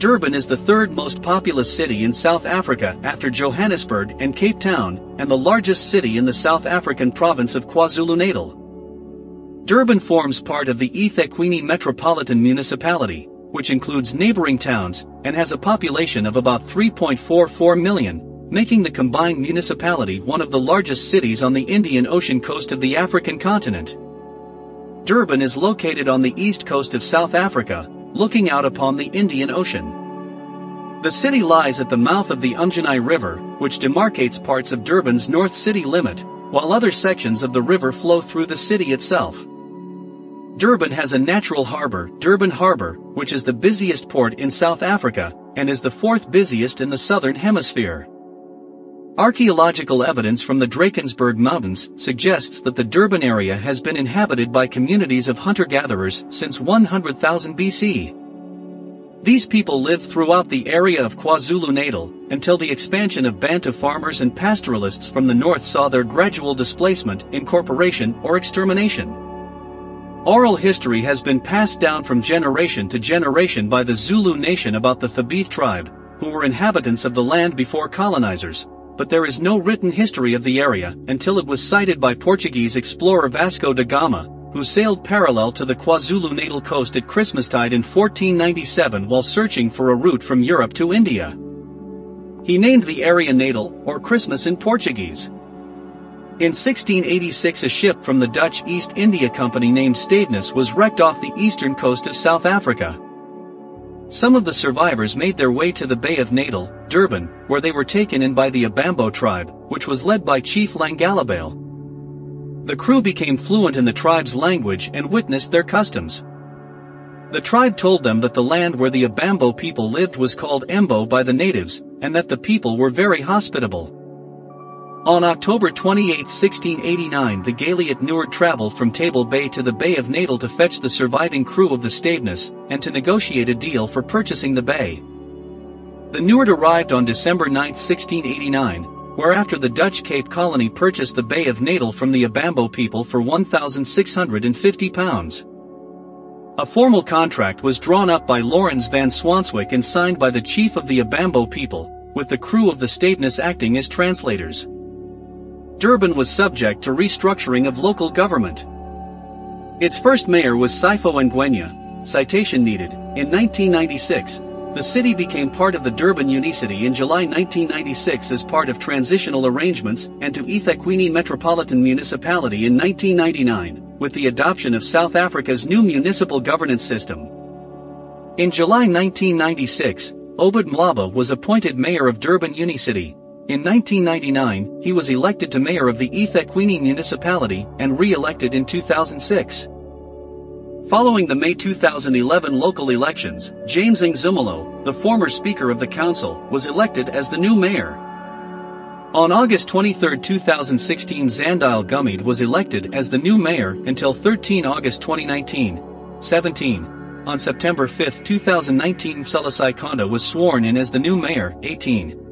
Durban is the third most populous city in South Africa after Johannesburg and Cape Town, and the largest city in the South African province of KwaZulu-Natal. Durban forms part of the eThekwini Metropolitan Municipality, which includes neighboring towns, and has a population of about 3.44 million, making the combined municipality one of the largest cities on the Indian Ocean coast of the African continent. Durban is located on the east coast of South Africa, looking out upon the Indian Ocean. The city lies at the mouth of the Umgeni River, which demarcates parts of Durban's north city limit, while other sections of the river flow through the city itself. Durban has a natural harbor, Durban Harbor, which is the busiest port in South Africa, and is the fourth busiest in the southern hemisphere. Archaeological evidence from the Drakensberg Mountains suggests that the Durban area has been inhabited by communities of hunter-gatherers since 100,000 BC. These people lived throughout the area of KwaZulu-Natal until the expansion of Bantu farmers and pastoralists from the north saw their gradual displacement, incorporation, or extermination. Oral history has been passed down from generation to generation by the Zulu nation about the Thabethe tribe, who were inhabitants of the land before colonizers, but there is no written history of the area until it was sighted by Portuguese explorer Vasco da Gama, who sailed parallel to the KwaZulu-Natal coast at Christmastide in 1497 while searching for a route from Europe to India. He named the area Natal, or Christmas in Portuguese. In 1686 a ship from the Dutch East India Company named Stavenisse was wrecked off the eastern coast of South Africa. Some of the survivors made their way to the Bay of Natal, Durban, where they were taken in by the Abambo tribe, which was led by Chief Langalibalele. The crew became fluent in the tribe's language and witnessed their customs. The tribe told them that the land where the Abambo people lived was called Embo by the natives, and that the people were very hospitable. On October 28, 1689 the Galliot Nieuwert traveled from Table Bay to the Bay of Natal to fetch the surviving crew of the Stavenisse, and to negotiate a deal for purchasing the bay. The Nieuwert arrived on December 9, 1689, whereafter the Dutch Cape Colony purchased the Bay of Natal from the Abambo people for £1,650. A formal contract was drawn up by Lawrence van Swanswyk and signed by the chief of the Abambo people, with the crew of the Stavenisse acting as translators. Durban was subject to restructuring of local government. Its first mayor was Sipho Ngwenya, citation needed, in 1996. The city became part of the Durban Unicity in July 1996 as part of transitional arrangements and to eThekwini Metropolitan Municipality in 1999, with the adoption of South Africa's new municipal governance system. In July 1996, Obed Mlaba was appointed mayor of Durban Unicity, in 1999, he was elected to mayor of the eThekwini municipality and re-elected in 2006. Following the May 2011 local elections, James Nxumalo, the former Speaker of the Council, was elected as the new mayor. On August 23, 2016 Zandile Gumede was elected as the new mayor until 13 August 2019. 17. On September 5, 2019 Mxolisi Kaunda was sworn in as the new mayor, 18.